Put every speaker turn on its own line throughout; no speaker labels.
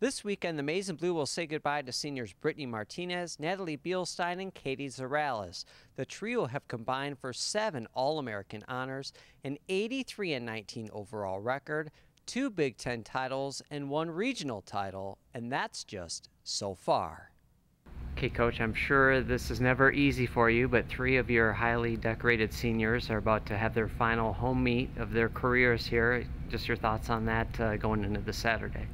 This weekend, the Maize and Blue will say goodbye to seniors Brittnee Martinez, Natalie Beilstein, and Katie Zurales. The trio have combined for seven All American honors, an 83 and 19 overall record, two Big Ten titles, and one regional title, and that's just so far. Okay, Coach, I'm sure this is never easy for you, but three of your highly decorated seniors are about to have their final home meet of their careers here. Just your thoughts on that uh, going into the Saturday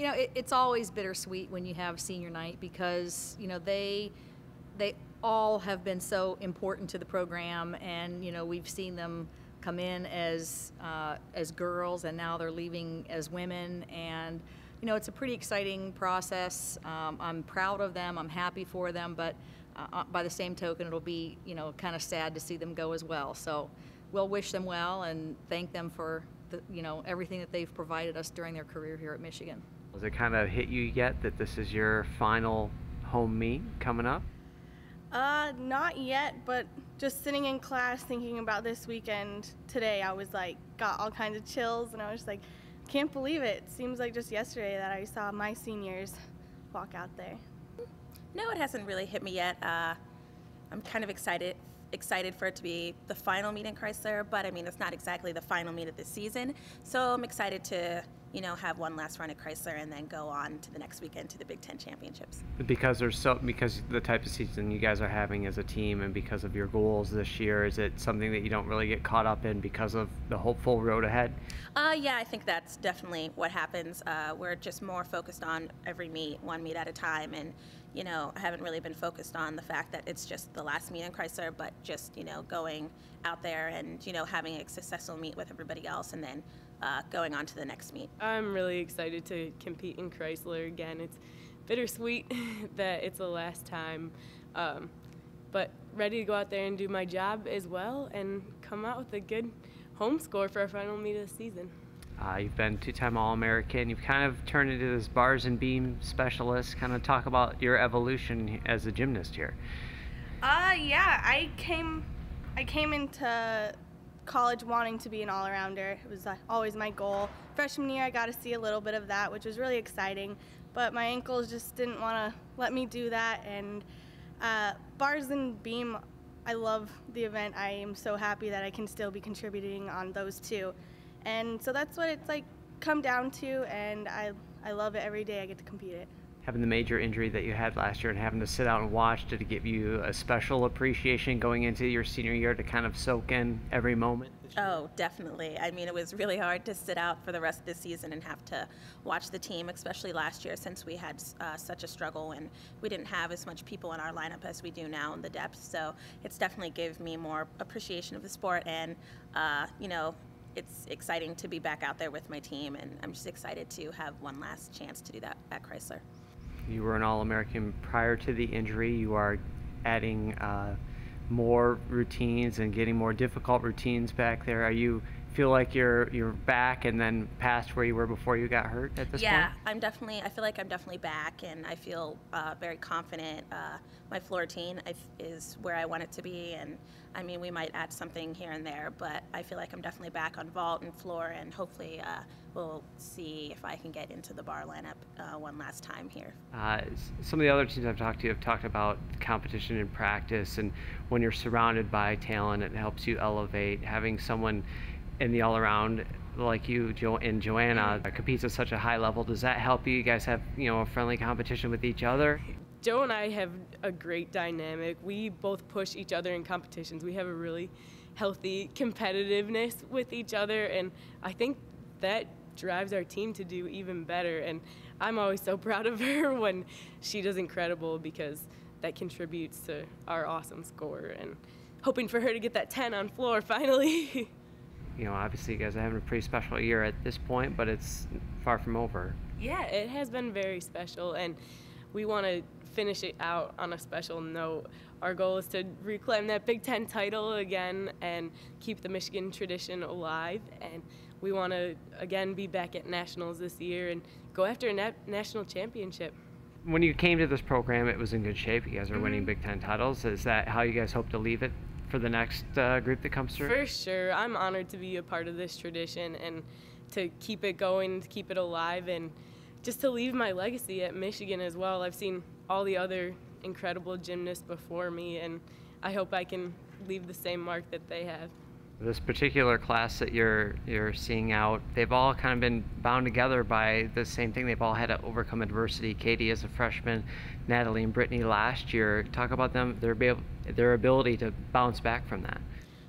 you know, it, it's always bittersweet when you have senior night because you know they they all have been so important to the program, and you know we've seen them come in as uh, as girls, and now they're leaving as women, and you know it's a pretty exciting process. Um, I'm proud of them. I'm happy for them, but uh, uh by the same token, it'll be you know kind of sad to see them go as well. So we'll wish them well and thank them for the, you know everything that they've provided us during their career here at Michigan.
Has it kind of hit you yet that this is your final home meet coming up?
Uh, not yet, but just sitting in class thinking about this weekend today, I was like, got all kinds of chills, and I was like, can't believe it. it seems like just yesterday that I saw my seniors walk out there.
No, it hasn't really hit me yet. Uh, I'm kind of excited excited for it to be the final meet in Chrysler, but I mean, it's not exactly the final meet of the season. So I'm excited to you know, have one last run at Chrysler and then go on to the next weekend to the Big Ten championships.
Because there's so because the type of season you guys are having as a team and because of your goals this year, is it something that you don't really get caught up in because of the hopeful road ahead?
Uh, yeah, I think that's definitely what happens. Uh, we're just more focused on every meet, one meet at a time, and you know, I haven't really been focused on the fact that it's just the last meet in Chrysler, but just you know, going out there and you know, having a successful meet with everybody else, and then uh, going on to the next meet.
I'm really excited to compete in Chrysler again. It's bittersweet that it's the last time, um, but ready to go out there and do my job as well and come out with a good home score for our final meet of the season.
Uh, you've been two-time All-American. You've kind of turned into this bars and beam specialist. Kind of talk about your evolution as a gymnast here.
Uh, yeah, I came, I came into college wanting to be an all-arounder. It was uh, always my goal. Freshman year, I got to see a little bit of that, which was really exciting. But my ankles just didn't want to let me do that. And uh, bars and beam, I love the event. I am so happy that I can still be contributing on those two. And so that's what it's like come down to, and I, I love it every day I get to compete it
having the major injury that you had last year and having to sit out and watch did it give you a special appreciation going into your senior year to kind of soak in every moment?
Oh definitely. I mean it was really hard to sit out for the rest of the season and have to watch the team especially last year since we had uh, such a struggle and we didn't have as much people in our lineup as we do now in the depth. So it's definitely gave me more appreciation of the sport and uh, you know it's exciting to be back out there with my team and i'm just excited to have one last chance to do that at chrysler
you were an All-American prior to the injury. You are adding uh, more routines and getting more difficult routines back there. Are you feel like you're you're back and then past where you were before you got hurt at this
yeah,
point?
Yeah, I'm definitely. I feel like I'm definitely back, and I feel uh, very confident. Uh, my floor routine is where I want it to be, and I mean we might add something here and there, but I feel like I'm definitely back on vault and floor, and hopefully uh, we'll see if I can get into the bar lineup uh, one last time here.
Uh, some of the other teams I've talked to have talked about competition in practice, and when you're surrounded by talent, it helps you elevate. Having someone in the all around like you jo- and Joanna mm-hmm. competes at such a high level. Does that help you? You guys have you know a friendly competition with each other.
Joe and I have a great dynamic. We both push each other in competitions. We have a really healthy competitiveness with each other, and I think that drives our team to do even better. And I'm always so proud of her when she does incredible because that contributes to our awesome score and hoping for her to get that 10 on floor finally.
You know, obviously you guys are having a pretty special year at this point, but it's far from over.
Yeah, it has been very special, and we want to finish it out on a special note. Our goal is to reclaim that Big Ten title again and keep the Michigan tradition alive. And we want to, again, be back at Nationals this year and go after a na- national championship.
When you came to this program, it was in good shape. You guys are mm-hmm. winning Big Ten titles. Is that how you guys hope to leave it for the next uh, group that comes through?
For sure. I'm honored to be a part of this tradition and to keep it going, to keep it alive, and just to leave my legacy at Michigan as well. I've seen all the other incredible gymnasts before me, and I hope I can leave the same mark that they have.
This particular class that you're you're seeing out, they've all kind of been bound together by the same thing. They've all had to overcome adversity. Katie as a freshman, Natalie and Brittnee last year. Talk about them their their ability to bounce back from that.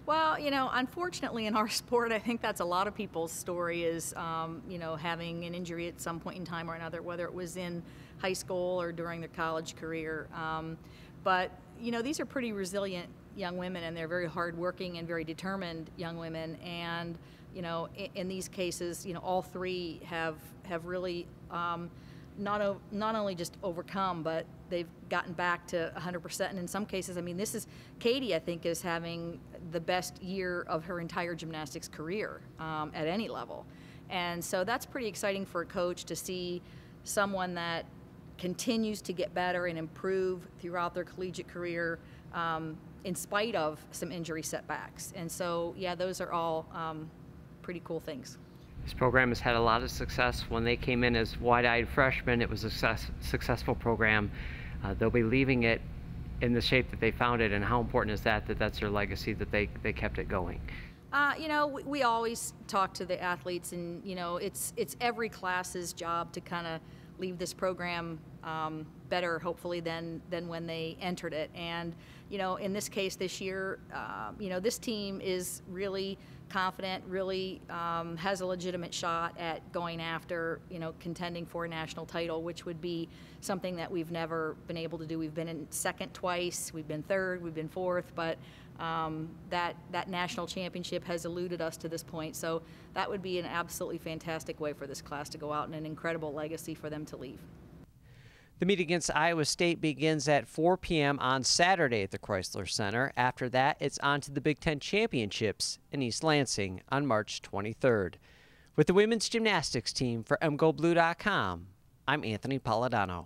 Well, you know, unfortunately in our sport, I think that's a lot of people's story is, um, you know, having an injury at some point in time or another, whether it was in high school or during their college career. Um, but, you know, these are pretty resilient young women and they're very hardworking and very determined young women. And, you know, in, in these cases, you know, all three have, have really um, not, not only just overcome, but they've gotten back to 100%. And in some cases, I mean, this is Katie, I think, is having the best year of her entire gymnastics career um, at any level. And so that's pretty exciting for a coach to see someone that continues to get better and improve throughout their collegiate career um, in spite of some injury setbacks. And so, yeah, those are all um, pretty cool things.
This program has had a lot of success. When they came in as wide-eyed freshmen, it was a success, successful program. Uh, they'll be leaving it in the shape that they found it, and how important is that? That that's their legacy that they they kept it going.
Uh, you know, we, we, always talk to the athletes, and you know, it's it's every class's job to kind of leave this program um, better, hopefully, than than when they entered it. And you know, in this case, this year, uh, you know, this team is really confident, really um, has a legitimate shot at going after, you know, contending for a national title, which would be something that we've never been able to do. We've been in second twice, we've been third, we've been fourth, but um, that that national championship has eluded us to this point. So that would be an absolutely fantastic way for this class to go out and an incredible legacy for them to leave.
The meet against Iowa State begins at 4 p.m. on Saturday at the Chrysler Center. After that, it's on to the Big Ten Championships in East Lansing on March 23rd. With the women's gymnastics team for MGoBlue.com, I'm Anthony Polidano.